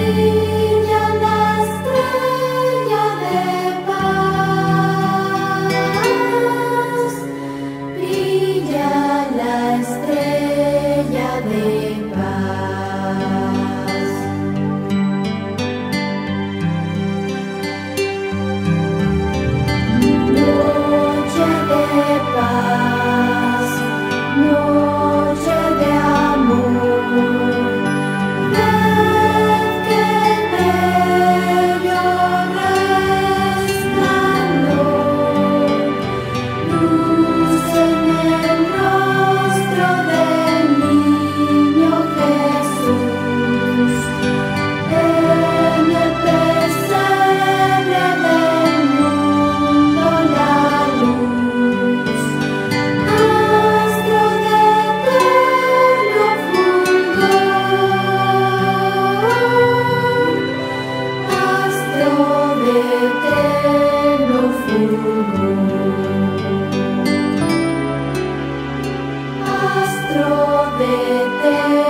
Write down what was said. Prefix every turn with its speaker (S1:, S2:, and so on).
S1: You. De